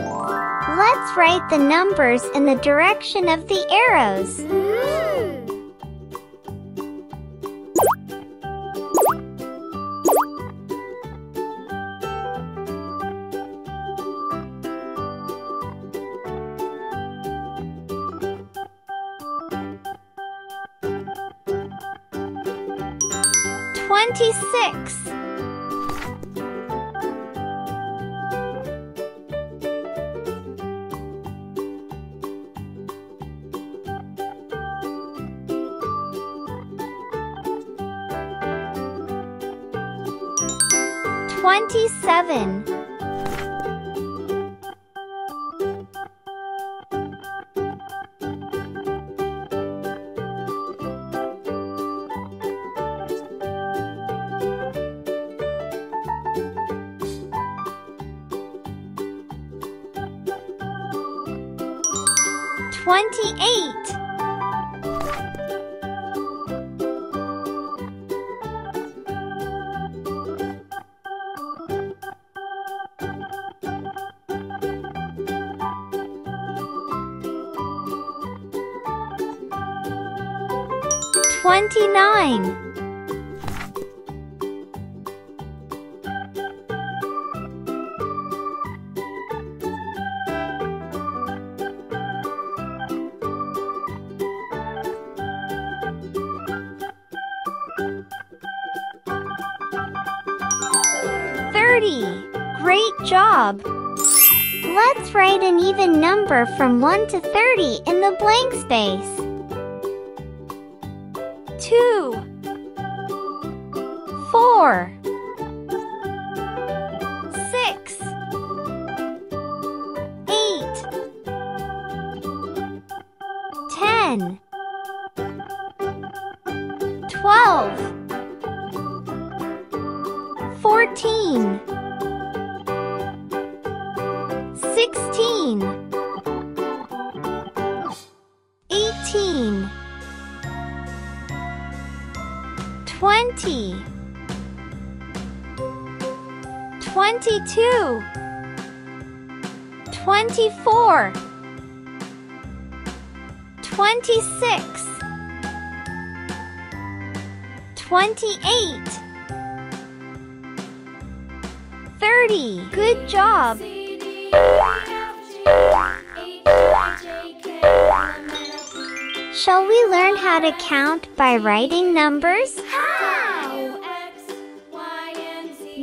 Let's write the numbers in the direction of the arrows. Twenty-six. Twenty-seven. Twenty-eight. Twenty-nine. Thirty. Great job! Let's write an even number from 1 to 30 in the blank space. 2 4 6 8 10 12 14 16 20 22 24 26 28 30 Good job! Shall we learn how to count by writing numbers?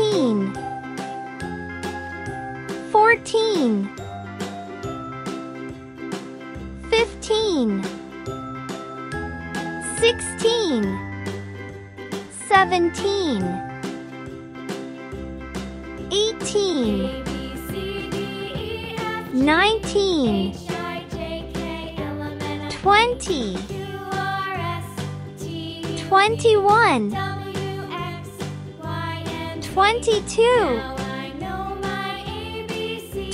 thirteen, fourteen, fifteen, sixteen, seventeen, eighteen, nineteen, twenty, twenty-one, twenty-two,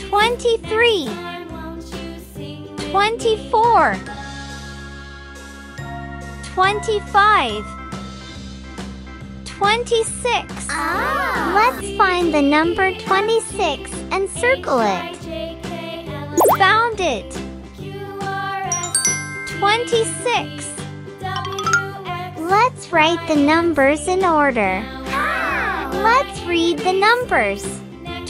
twenty-three, twenty-four, twenty-five, twenty-six. Ah. Let's find the number 26 and circle it. Found it. 26. Let's write the numbers in order. Let's read the numbers.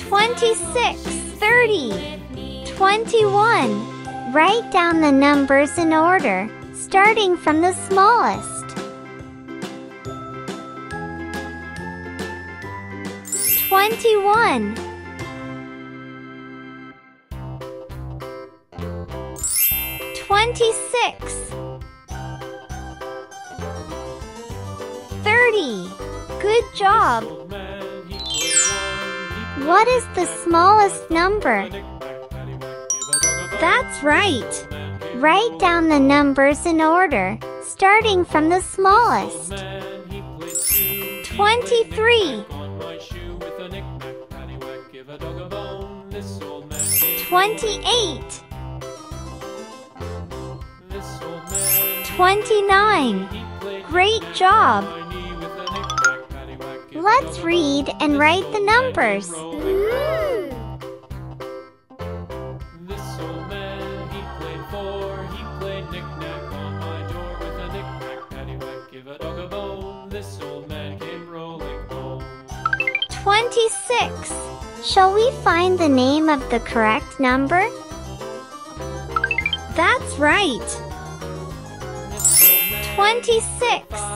26, 30, 21. Write down the numbers in order, starting from the smallest. 21. 26 30 Good job! What is the smallest number? That's right. Write down the numbers in order, starting from the smallest. 23 28 29 Great job! Let's read and write the numbers. Ooh. This old man, he played four. He played knick-knack on my door with a knick-knack, paddywhack, give a dog a bone. This old man came rolling home. 26 Shall we find the name of the correct number? That's right. 26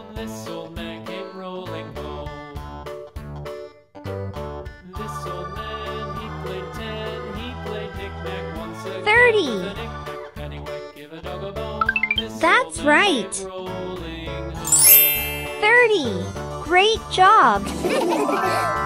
This That's right. came rolling home. Thirty. Great job!